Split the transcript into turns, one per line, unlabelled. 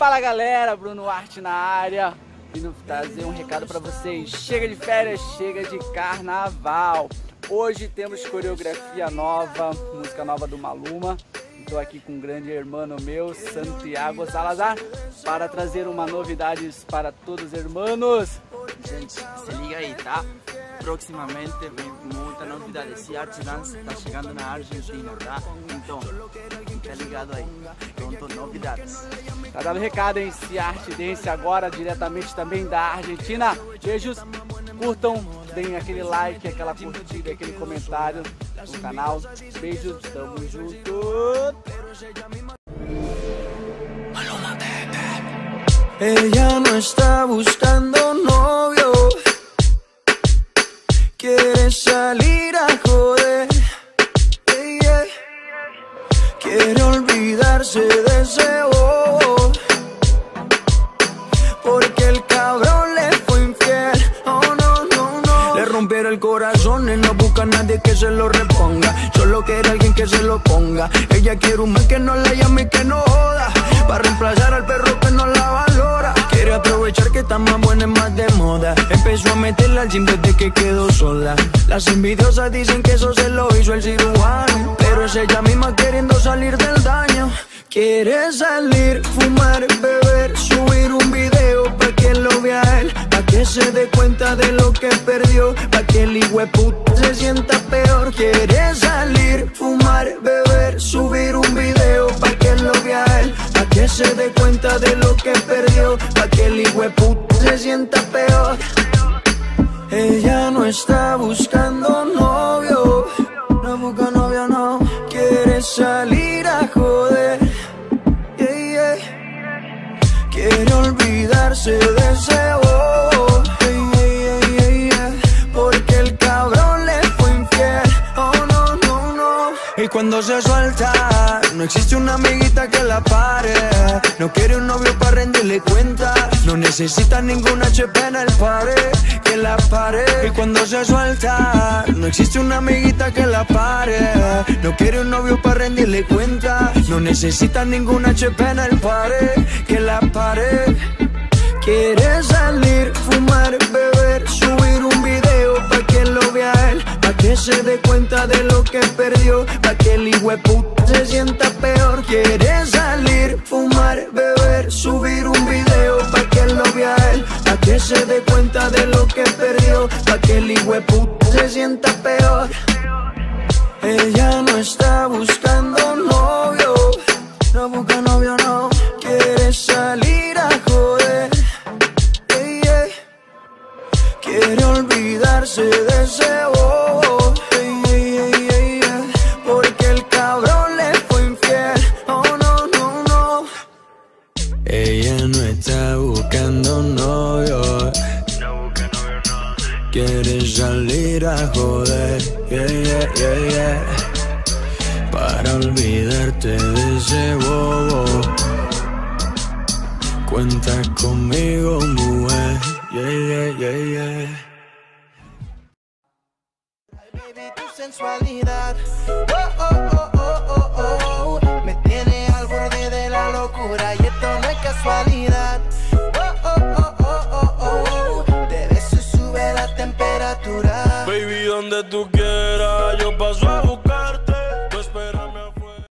Fala galera, Bruno Arte na área, vindo trazer um recado para vocês. Chega de férias, chega de carnaval. Hoje temos coreografia nova, música nova do Maluma. Estou aqui com um grande irmão meu, Santiago Salazar, para trazer uma novidade para todos os irmãos.
Gente, se liga aí, tá? Proximamente vem muita novidade. Esse Art Dance está chegando na Argentina, tá? Então, fica ligado aí. Pronto, novidades.
Tá dando recado, hein? Se Arte Dance agora, diretamente também da Argentina. Beijos, curtam, deem aquele like, aquela curtida, aquele comentário no canal. Beijos, tamo junto.
Ella no está buscando quiere salir a joder. Quiere olvidarse de ese bobo, porque el cabrón le fue infiel. Oh no, no, no. Le rompieron el corazón y no busca a nadie que se lo reponga. Solo quiere alguien que se lo ponga. Ella quiere un man que no la llame y que no joda. Meterla al gym desde que quedó sola. Las envidiosas dicen que eso se lo hizo el cirujano. Pero es ella misma queriendo salir del daño. Quiere salir, fumar, beber, subir un video pa' que lo vea él, pa' que se dé cuenta de lo que perdió, pa' que el puta se sienta peor. Quiere salir, fumar, beber, subir un video pa' que lo vea él, pa' que se dé cuenta de lo que perdió, pa' que el puta se sienta peor. Ella no está buscando novio, no busca novio, no quiere salir a joder. Yeah, yeah. Quiere olvidarse de ese bobo, porque el cabrón le fue infiel. Oh no, no, no. Y cuando se suelta, no existe una amiguita que la pare. No quiere un novio para rendirle cuenta. Necesita ningún HP en el pared que la pare. Y cuando se suelta, no existe una amiguita que la pare. No quiere un novio para rendirle cuenta. No necesita ningún HP en el pared que la pare. Quiere salir, fumar, beber, subir un video pa' que lo vea él, pa' que se dé cuenta de lo que perdió, pa' que el puta se sienta peor. Quiere se dé cuenta de lo que perdió, pa' que el puta se sienta peor. Ella no está buscando novio, no busca novio, no quiere salir a joder. Yeah. Quiere olvidarse de ese bobo, porque el cabrón le fue infiel. Oh no, no, no. Ella no está buscando novio. Quiere salir a joder, yeah, yeah, yeah, yeah. Para olvidarte de ese bobo. Cuenta conmigo, mujer, yeah, yeah, yeah, yeah.
Baby, donde tú quieras